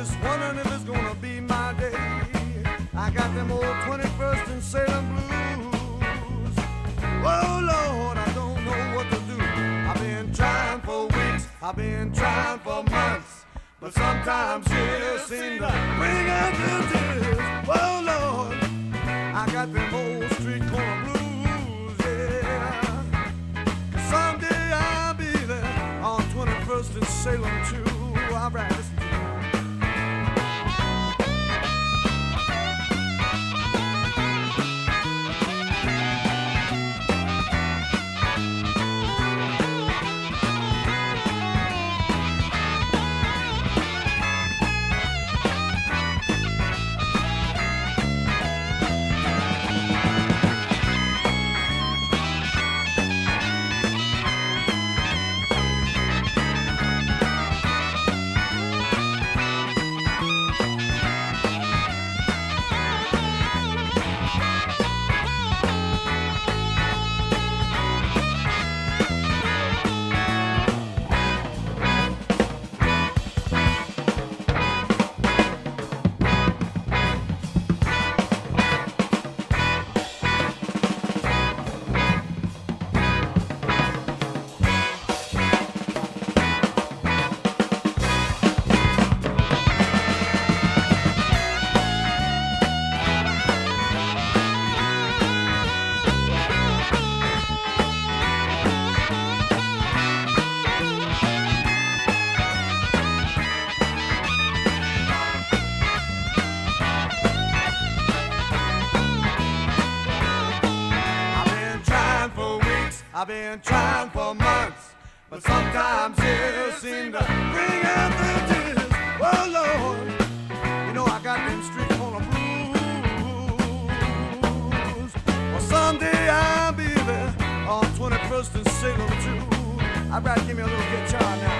just wondering if it's gonna be my day. I got them old 21st and Salem blues. Oh Lord, I don't know what to do. I've been trying for weeks, I've been trying for months. But sometimes you seem to bring out the tears. Oh Lord, I got them old street corner blues, yeah. 'Cause someday I'll be there on 21st and Salem too. All right, I've been trying for months, but sometimes you seem to bring out the tears. Oh Lord, you know I got them street corner blues. Well, someday I'll be there on 21st and Salem too. I'd rather give me a little guitar now.